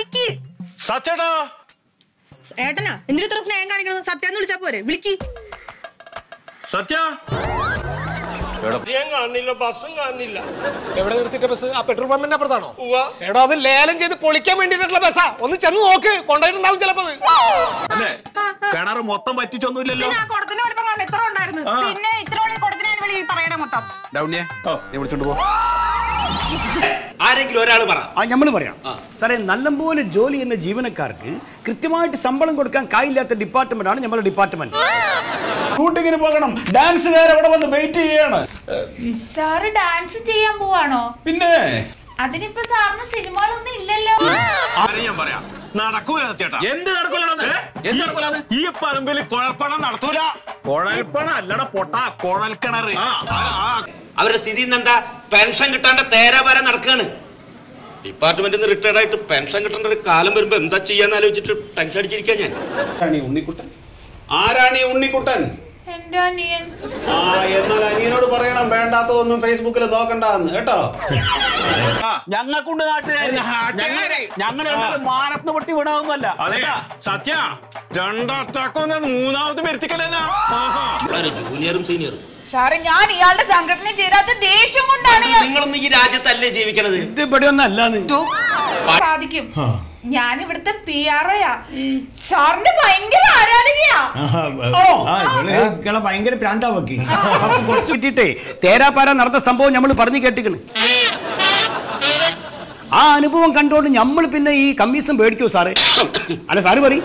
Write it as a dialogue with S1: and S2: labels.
S1: ചോയ്ക്ക്
S2: സത്യേട്ടാ.
S1: ഏട്ടനാ? എന്തിനു ഇത്ര സ്നേഹം കാണിക്കണം സത്യാന്ന് വിളിച്ചാ പോരെ. വിളിക്ക്.
S2: സത്യ.
S3: കാണില്ല ബസ്സും കാണില്ല.
S4: എവിടെ നിർത്തിയിട്ട ബസ്? ആ പെട്രോൾ പമ്പിന്റെ അപ്പുറത്താണോ? എടോ അത് ലേലം ചെയ്ത് പൊളിക്കാൻ വേണ്ടിയിട്ടുള്ള ബസ്സാ. ഒന്ന് ചെന്ന് നോക്ക്. കൊണ്ടായിട്ടുണ്ടാവും ചിലപ്പോ
S2: അല്ലേ? കിണറ് മൊത്തം പറ്റിച്ചൊന്നുമില്ലല്ലോ
S1: കണ്ട ഉണ്ടായിരുന്നു. പിന്നെ ഇത്ര പറയണ മൊത്തം.
S2: ഡൗണിയെ. നീ വിളിച്ചോണ്ട് പോ.
S5: ആരെങ്കിലും ഒരാൾ പറ.
S6: ഞമ്മൾ നമ്മൾ പറയാം. സാറേ നല്ലപോലെ ജോലി ചെയ്യുന്ന ജീവനക്കാർക്ക് കൃത്യമായിട്ട് ശമ്പളം കൊടുക്കാൻ കായില്ലാത്ത ഡിപ്പാർട്ട്മെന്റ്. ആണ് നമ്മുടെ ഡിപ്പാർട്ട്മെന്റ് ഷൂട്ടിങ്ങിന് പോകണം. ഡാൻസുകാർ അവിടെ വന്ന് വെയിറ്റ് ചെയ്യാണ്.
S7: സാറ് ഡാൻസ് ചെയ്യാൻ പോവാണോ?
S6: പിന്നെ?
S7: അതിനിപ്പോ സാറിന് സിനിമകളൊന്നും ഇല്ലല്ലോ.
S2: ഞാൻ പറയാം. നടക്കൂല ചേട്ടാ. എന്ത് നടക്കൂല എന്ത് ഈ പറമ്പിൽ കുഴൽപ്പണം നടത്തൂല. കുഴൽപ്പണം അല്ലട പൊട്ട കുഴൽ കിണറ്
S5: അവരുടെ സ്ഥിതി ഇന്നെന്താ? പെൻഷൻ കിട്ടാണ്ട് തേരെ വരെ നടക്കുകയാണ് ഡിപ്പാർട്ട്മെന്റിൽ നിന്ന് റിട്ടയർഡ് ആയിട്ട് പെൻഷൻ കിട്ടേണ്ട ഒരു കാലം വരുമ്പോ എന്താ ചെയ്യാന്ന് ആലോചിച്ചിട്ട് ടെൻഷൻ അടിച്ചിരിക്കാൻ ഞാൻ.
S6: ഉണ്ണിക്കുട്ടൻ? ആരാണ്
S7: ഈ ഉണ്ണിക്കുട്ടൻ?
S6: ആ എന്നാൽ അനിയനോട് പറയണം വേണ്ടാത്തതൊന്നും ഫേസ്ബുക്കിൽ നോക്കണ്ടെന്ന് കേട്ടോ?
S2: ഞങ്ങൾക്കുണ്ട് നാട്ടുകാര്. ഞങ്ങൾ മാനത്തിന് പൊട്ടി വിടാവുന്നല്ല അതെ. സത്യ രണ്ടറ്റാക്കൊന്ന് മൂന്നാമത് വരുത്തിക്കലെന്നാ
S5: നമ്മളൊരു ജൂനിയറും സീനിയറും
S7: സാറേ ഞാൻ ഇയാളുടെ സംഘടന ചേരാത്ത
S5: നിങ്ങളൊന്നും ഈ രാജ്യത്തല്ലേ ജീവിക്കണത്?
S6: ഇത് ഇവിടെ
S7: സാധിക്കും. ഞാൻ ഇവിടുത്തെ പി ആർഒയാ സാറിന്റെ ഭയങ്കര ആരാധകയാ.
S6: ഭയങ്കര പ്രാന്താവക്കി. കുറച്ച് കിട്ടിട്ടേ തേരാപ്പാര നടന്ന സംഭവം നമ്മൾ പറഞ്ഞു കേട്ടിക്കണ്. ആ അനുഭവം കണ്ടുകൊണ്ട് നമ്മൾ പിന്നെ ഈ കമ്മീഷൻ പേടിക്കൂ സാറേ? അല്ല സാറ് പറയും.